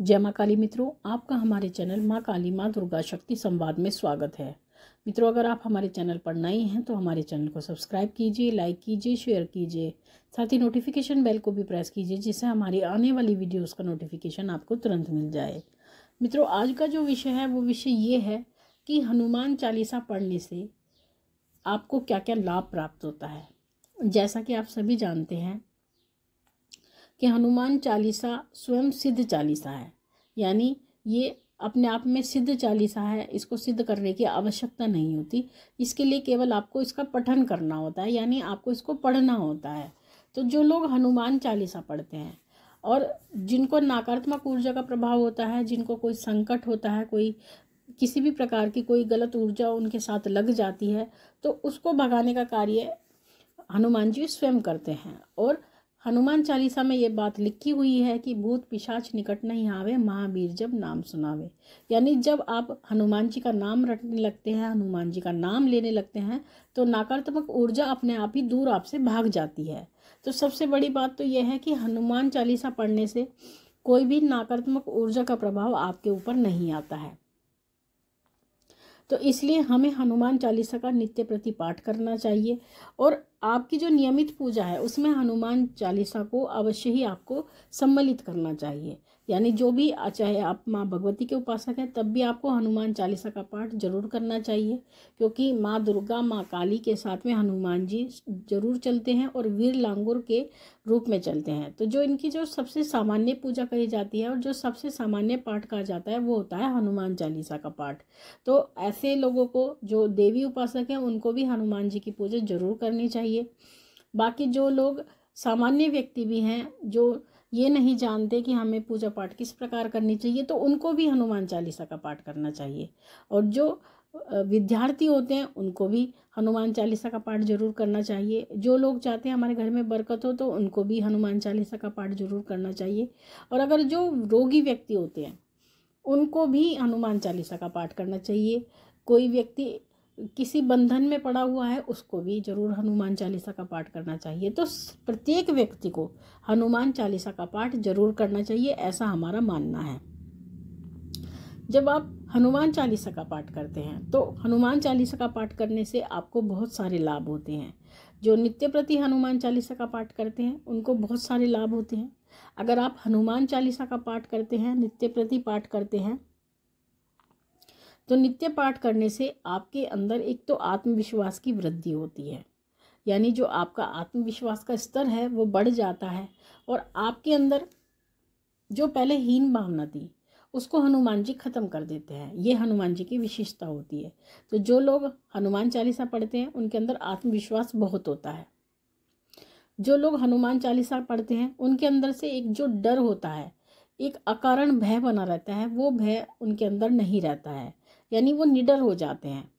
जय माँ काली मित्रों, आपका हमारे चैनल माँ काली माँ दुर्गा शक्ति संवाद में स्वागत है। मित्रों, अगर आप हमारे चैनल पर नए हैं तो हमारे चैनल को सब्सक्राइब कीजिए, लाइक कीजिए, शेयर कीजिए, साथ ही नोटिफिकेशन बेल को भी प्रेस कीजिए, जिससे हमारी आने वाली वीडियोस का नोटिफिकेशन आपको तुरंत मिल जाए। मित्रों, आज का जो विषय है, वो विषय ये है कि हनुमान चालीसा पढ़ने से आपको क्या क्या लाभ प्राप्त होता है। जैसा कि आप सभी जानते हैं कि हनुमान चालीसा स्वयं सिद्ध चालीसा है। यानी ये अपने आप में सिद्ध चालीसा है, इसको सिद्ध करने की आवश्यकता नहीं होती। इसके लिए केवल आपको इसका पठन करना होता है, यानी आपको इसको पढ़ना होता है। तो जो लोग हनुमान चालीसा पढ़ते हैं और जिनको नकारात्मक ऊर्जा का प्रभाव होता है, जिनको कोई संकट होता है, कोई किसी भी प्रकार की कोई गलत ऊर्जा उनके साथ लग जाती है तो उसको भगाने का कार्य हनुमान जी स्वयं करते हैं। और हनुमान चालीसा में ये बात लिखी हुई है कि भूत पिशाच निकट नहीं आवे, महावीर जब नाम सुनावे। यानी जब आप हनुमान जी का नाम रटने लगते हैं, हनुमान जी का नाम लेने लगते हैं तो नकारात्मक ऊर्जा अपने आप ही दूर आपसे भाग जाती है। तो सबसे बड़ी बात तो यह है कि हनुमान चालीसा पढ़ने से कोई भी नकारात्मक ऊर्जा का प्रभाव आपके ऊपर नहीं आता है। तो इसलिए हमें हनुमान चालीसा का नित्य प्रति पाठ करना चाहिए। और आपकी जो नियमित पूजा है, उसमें हनुमान चालीसा को अवश्य ही आपको सम्मिलित करना चाहिए। यानी जो भी चाहे आप माँ भगवती के उपासक हैं, तब भी आपको हनुमान चालीसा का पाठ ज़रूर करना चाहिए, क्योंकि माँ दुर्गा, माँ काली के साथ में हनुमान जी ज़रूर चलते हैं और वीर लांगुर के रूप में चलते हैं। तो जो इनकी जो सबसे सामान्य पूजा कही जाती है और जो सबसे सामान्य पाठ कहा जाता है, वो होता है हनुमान चालीसा का पाठ। तो ऐसे लोगों को, जो देवी उपासक हैं, उनको भी हनुमान जी की पूजा ज़रूर करनी चाहिए। बाकी जो लोग सामान्य व्यक्ति भी हैं, जो ये नहीं जानते कि हमें पूजा पाठ किस प्रकार करनी चाहिए तो उनको भी हनुमान चालीसा का पाठ करना चाहिए। और जो विद्यार्थी होते हैं, उनको भी हनुमान चालीसा का पाठ ज़रूर करना चाहिए। जो लोग चाहते हैं हमारे घर में बरकत हो तो उनको भी हनुमान चालीसा का पाठ ज़रूर करना चाहिए। और अगर जो रोगी व्यक्ति होते हैं, उनको भी हनुमान चालीसा का पाठ करना चाहिए। कोई व्यक्ति किसी बंधन में पड़ा हुआ है, उसको भी ज़रूर हनुमान चालीसा का पाठ करना चाहिए। तो प्रत्येक व्यक्ति को हनुमान चालीसा का पाठ ज़रूर करना चाहिए, ऐसा हमारा मानना है। जब आप हनुमान चालीसा का पाठ करते हैं तो हनुमान चालीसा का पाठ करने से आपको बहुत सारे लाभ होते हैं। जो नित्य प्रति हनुमान चालीसा का पाठ करते हैं, उनको बहुत सारे लाभ होते हैं। अगर आप हनुमान चालीसा का पाठ करते हैं, नित्य प्रति पाठ करते हैं तो नित्य पाठ करने से आपके अंदर एक तो आत्मविश्वास की वृद्धि होती है। यानी जो आपका आत्मविश्वास का स्तर है, वो बढ़ जाता है और आपके अंदर जो पहले हीन भावना थी, उसको हनुमान जी ख़त्म कर देते हैं। ये हनुमान जी की विशेषता होती है। तो जो लोग हनुमान चालीसा पढ़ते हैं, उनके अंदर आत्मविश्वास बहुत होता है। जो लोग हनुमान चालीसा पढ़ते हैं, उनके अंदर से एक जो डर होता है, एक अकारण भय बना रहता है, वो भय उनके अंदर नहीं रहता है। यानी वो निडर हो जाते हैं।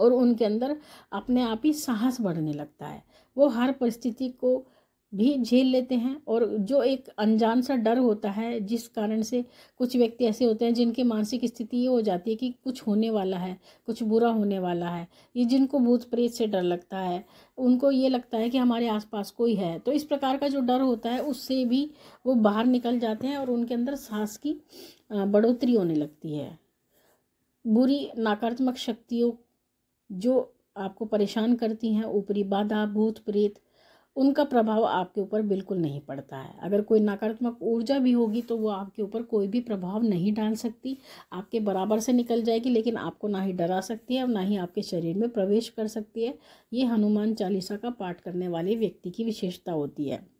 और उनके अंदर अपने आप ही साहस बढ़ने लगता है। वो हर परिस्थिति को भी झेल लेते हैं और जो एक अनजान सा डर होता है, जिस कारण से कुछ व्यक्ति ऐसे होते हैं जिनकी मानसिक स्थिति ये हो जाती है कि कुछ होने वाला है, कुछ बुरा होने वाला है। ये जिनको भूत प्रेत से डर लगता है, उनको ये लगता है कि हमारे आसपास कोई है। तो इस प्रकार का जो डर होता है, उससे भी वो बाहर निकल जाते हैं और उनके अंदर सांस की बढ़ोतरी होने लगती है। बुरी नकारात्मक शक्तियों जो आपको परेशान करती हैं, ऊपरी बाधा, भूत प्रेत, उनका प्रभाव आपके ऊपर बिल्कुल नहीं पड़ता है। अगर कोई नकारात्मक ऊर्जा भी होगी तो वो आपके ऊपर कोई भी प्रभाव नहीं डाल सकती। आपके बराबर से निकल जाएगी, लेकिन आपको ना ही डरा सकती है और ना ही आपके शरीर में प्रवेश कर सकती है। ये हनुमान चालीसा का पाठ करने वाले व्यक्ति की विशेषता होती है।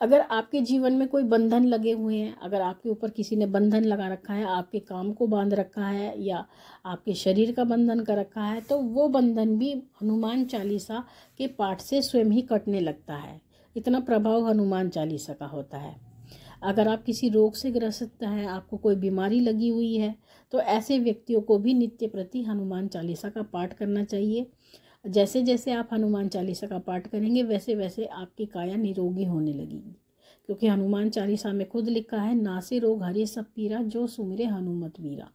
अगर आपके जीवन में कोई बंधन लगे हुए हैं, अगर आपके ऊपर किसी ने बंधन लगा रखा है, आपके काम को बाँध रखा है या आपके शरीर का बंधन कर रखा है तो वो बंधन भी हनुमान चालीसा के पाठ से स्वयं ही कटने लगता है। इतना प्रभाव हनुमान चालीसा का होता है। अगर आप किसी रोग से ग्रसित हैं, आपको कोई बीमारी लगी हुई है तो ऐसे व्यक्तियों को भी नित्य प्रति हनुमान चालीसा का पाठ करना चाहिए। जैसे जैसे आप हनुमान चालीसा का पाठ करेंगे वैसे वैसे आपकी काया निरोगी होने लगेगी। क्योंकि हनुमान चालीसा में खुद लिखा है, नासे रोग हरे सब पीरा, जो सुमिरे हनुमत वीरा।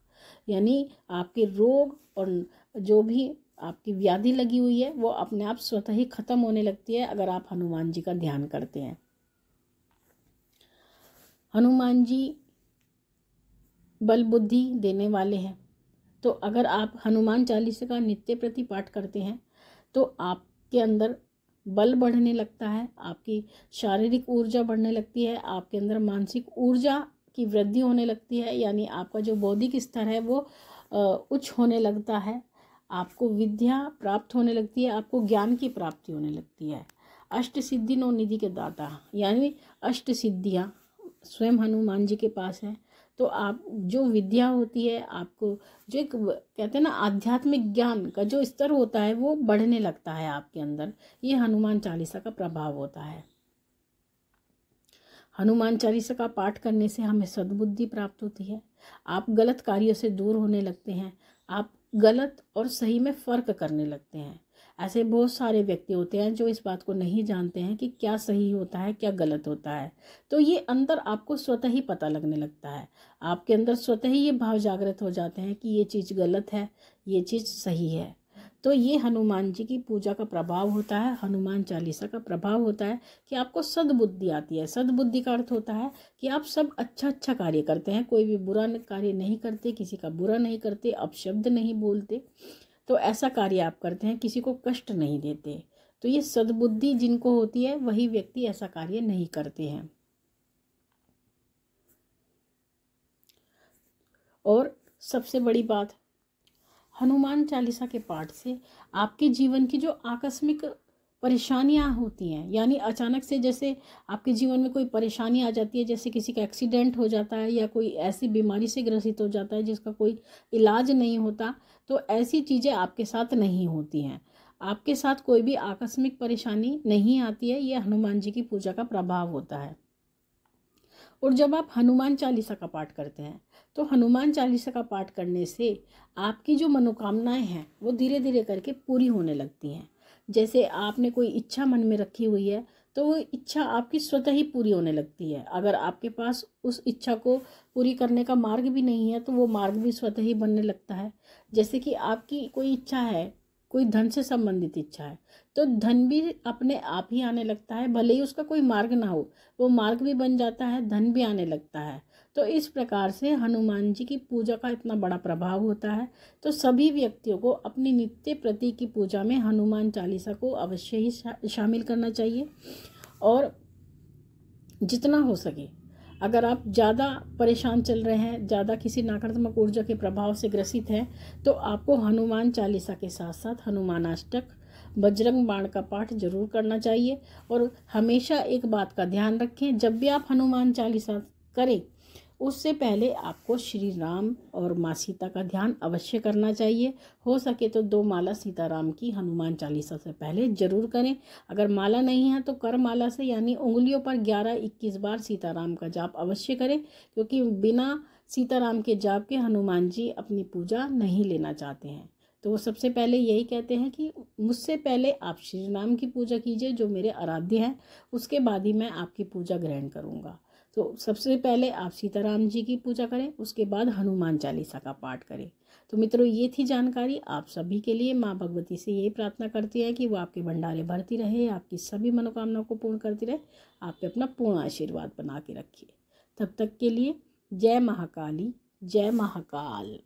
यानी आपके रोग और जो भी आपकी व्याधि लगी हुई है, वो अपने आप स्वतः ही खत्म होने लगती है, अगर आप हनुमान जी का ध्यान करते हैं। हनुमान जी बल बुद्धि देने वाले हैं। तो अगर आप हनुमान चालीसा का नित्य प्रति पाठ करते हैं तो आपके अंदर बल बढ़ने लगता है, आपकी शारीरिक ऊर्जा बढ़ने लगती है, आपके अंदर मानसिक ऊर्जा की वृद्धि होने लगती है, यानी आपका जो बौद्धिक स्तर है वो उच्च होने लगता है। आपको विद्या प्राप्त होने लगती है, आपको ज्ञान की प्राप्ति होने लगती है। अष्ट सिद्धि नौ निधि के दाता, यानी अष्ट सिद्धियाँ स्वयं हनुमान जी के पास है। तो आप, जो विद्या होती है, आपको जो एक कहते हैं ना, आध्यात्मिक ज्ञान का जो स्तर होता है, वो बढ़ने लगता है आपके अंदर। ये हनुमान चालीसा का प्रभाव होता है। हनुमान चालीसा का पाठ करने से हमें सद्बुद्धि प्राप्त होती है। आप गलत कार्यों से दूर होने लगते हैं। आप गलत और सही में फ़र्क करने लगते हैं। ऐसे बहुत सारे व्यक्ति होते हैं जो इस बात को नहीं जानते हैं कि क्या सही होता है, क्या गलत होता है। तो ये अंदर आपको स्वतः ही पता लगने लगता है। आपके अंदर स्वतः ही ये भाव जागृत हो जाते हैं कि ये चीज़ गलत है, ये चीज़ सही है। तो ये हनुमान जी की पूजा का प्रभाव होता है, हनुमान चालीसा का प्रभाव होता है कि आपको सद्बुद्धि आती है। सद्बुद्धि का अर्थ होता है कि आप सब अच्छा अच्छा कार्य करते हैं, कोई भी बुरा कार्य नहीं करते, किसी का बुरा नहीं करते, अपशब्द नहीं बोलते। तो ऐसा कार्य आप करते हैं, किसी को कष्ट नहीं देते। तो ये सद्बुद्धि जिनको होती है, वही व्यक्ति ऐसा कार्य नहीं करते हैं। और सबसे बड़ी बात, हनुमान चालीसा के पाठ से आपके जीवन की जो आकस्मिक परेशानियाँ होती हैं। यानी अचानक से जैसे आपके जीवन में कोई परेशानी आ जाती है, जैसे किसी का एक्सीडेंट हो जाता है या कोई ऐसी बीमारी से ग्रसित हो जाता है जिसका कोई इलाज नहीं होता तो ऐसी चीज़ें आपके साथ नहीं होती हैं। आपके साथ कोई भी आकस्मिक परेशानी नहीं आती है यह हनुमान जी की पूजा का प्रभाव होता है। और जब आप हनुमान चालीसा का पाठ करते हैं तो हनुमान चालीसा का पाठ करने से आपकी जो मनोकामनाएँ हैं, वो धीरे धीरे करके पूरी होने लगती हैं। जैसे आपने कोई इच्छा मन में रखी हुई है तो वो इच्छा आपकी स्वतः ही पूरी होने लगती है। अगर आपके पास उस इच्छा को पूरी करने का मार्ग भी नहीं है तो वो मार्ग भी स्वतः ही बनने लगता है। जैसे कि आपकी कोई इच्छा है, कोई धन से संबंधित इच्छा है तो धन भी अपने आप ही आने लगता है, भले ही उसका कोई मार्ग ना हो, वो मार्ग भी बन जाता है, धन भी आने लगता है। तो इस प्रकार से हनुमान जी की पूजा का इतना बड़ा प्रभाव होता है। तो सभी व्यक्तियों को अपनी नित्य प्रति की पूजा में हनुमान चालीसा को अवश्य ही शा, शामिल करना चाहिए और जितना हो सके। अगर आप ज़्यादा परेशान चल रहे हैं ज़्यादा किसी नकारात्मक ऊर्जा के प्रभाव से ग्रसित हैं तो आपको हनुमान चालीसा के साथ साथ हनुमान अष्टक बजरंग बाण का पाठ ज़रूर करना चाहिए और हमेशा एक बात का ध्यान रखें जब भी आप हनुमान चालीसा करें। उससे पहले आपको श्री राम और माँ सीता का ध्यान अवश्य करना चाहिए। हो सके तो दो माला सीताराम की हनुमान चालीसा से पहले ज़रूर करें। अगर माला नहीं है तो कर माला से, यानी उंगलियों पर ग्यारह इक्कीस बार सीताराम का जाप अवश्य करें, क्योंकि बिना सीताराम के जाप के हनुमान जी अपनी पूजा नहीं लेना चाहते हैं। तो वो सबसे पहले यही कहते हैं कि मुझसे पहले आप श्री राम की पूजा कीजिए, जो मेरे आराध्य हैं। उसके बाद ही मैं आपकी पूजा ग्रहण करूँगा। तो सबसे पहले आप सीताराम जी की पूजा करें, उसके बाद हनुमान चालीसा का पाठ करें। तो मित्रों, ये थी जानकारी। आप सभी के लिए माँ भगवती से यही प्रार्थना करती है कि वो आपके भंडारे भरती रहे, आपकी सभी मनोकामनाओं को पूर्ण करती रहे, आप पे अपना पूर्ण आशीर्वाद बना के रखिए। तब तक के लिए जय महाकाली, जय महाकाल।